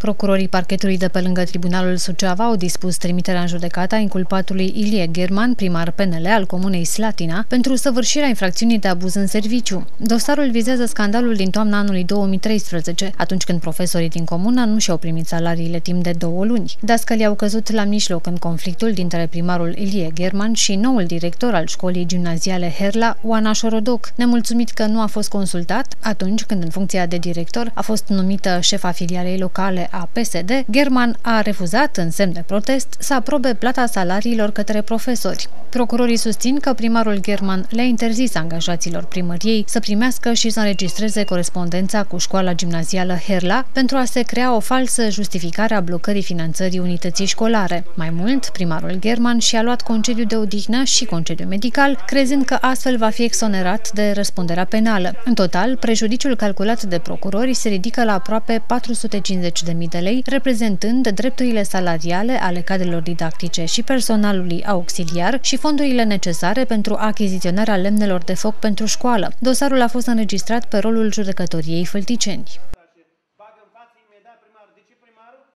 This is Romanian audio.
Procurorii parchetului de pe lângă Tribunalul Suceava au dispus trimiterea în judecată a inculpatului Ilie German, primar PNL al comunei Slatina, pentru săvârșirea infracțiunii de abuz în serviciu. Dosarul vizează scandalul din toamna anului 2013, atunci când profesorii din comună nu și-au primit salariile timp de două luni. Dascălii au căzut la mijloc în conflictul dintre primarul Ilie German și noul director al școlii gimnaziale Herla, Oana Șorodoc, nemulțumit că nu a fost consultat atunci când în funcția de director a fost numită șefa filialei locale a PSD, German a refuzat, în semn de protest, să aprobe plata salariilor către profesori. Procurorii susțin că primarul German le-a interzis angajaților primăriei să primească și să înregistreze corespondența cu școala gimnazială Herla pentru a se crea o falsă justificare a blocării finanțării unității școlare. Mai mult, primarul German și-a luat concediu de odihnă și concediu medical, crezând că astfel va fi exonerat de răspunderea penală. În total, prejudiciul calculat de procurori se ridică la aproape 450.000 de lei, reprezentând drepturile salariale ale cadrelor didactice și personalului auxiliar și fondurile necesare pentru achiziționarea lemnelor de foc pentru școală. Dosarul a fost înregistrat pe rolul judecătoriei Fălticeni.